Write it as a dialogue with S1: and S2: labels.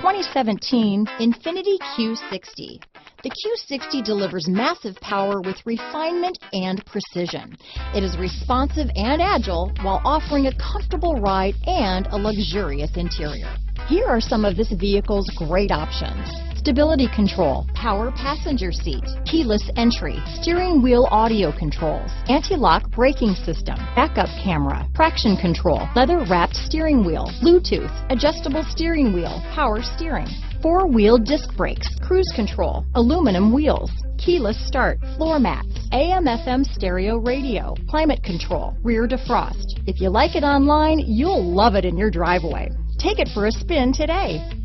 S1: 2017 Infiniti Q60. The Q60 delivers massive power with refinement and precision. It is responsive and agile while offering a comfortable ride and a luxurious interior. Here are some of this vehicle's great options. Stability control, power passenger seat, keyless entry, steering wheel audio controls, anti-lock braking system, backup camera, traction control, leather wrapped steering wheel, Bluetooth, adjustable steering wheel, power steering, four-wheel disc brakes, cruise control, aluminum wheels, keyless start, floor mats, AM FM stereo radio, climate control, rear defrost. If you like it online, you'll love it in your driveway. Take it for a spin today.